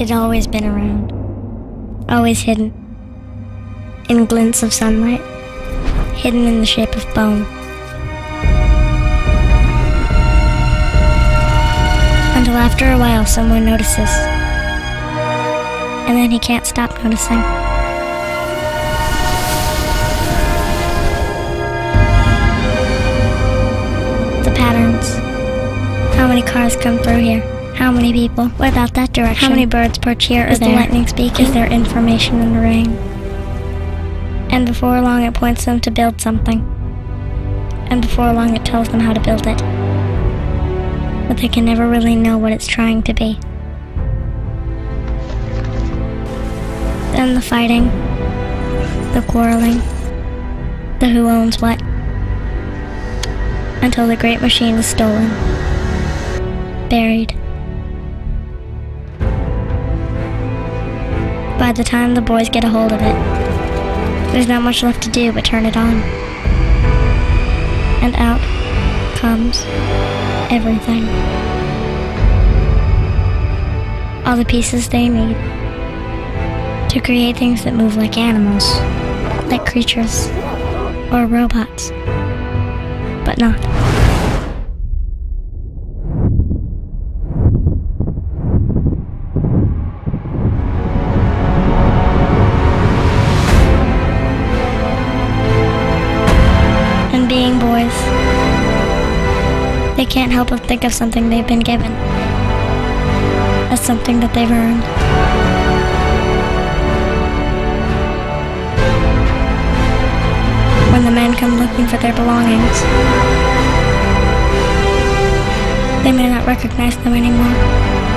Had always been around, always hidden, in glints of sunlight, hidden in the shape of bone. Until after a while, someone notices, and then he can't stop noticing. The patterns. How many cars come through here? How many people? What about that direction? How many birds perch here? Is the there? lightning speaking? Is there information in the ring? And before long, it points them to build something. And before long, it tells them how to build it. But they can never really know what it's trying to be. Then the fighting, the quarreling, the who owns what. Until the great machine is stolen, buried. By the time the boys get a hold of it, there's not much left to do but turn it on. And out comes everything. All the pieces they need to create things that move like animals, like creatures, or robots, but not. Boys, they can't help but think of something they've been given as something that they've earned. When the men come looking for their belongings, they may not recognize them anymore.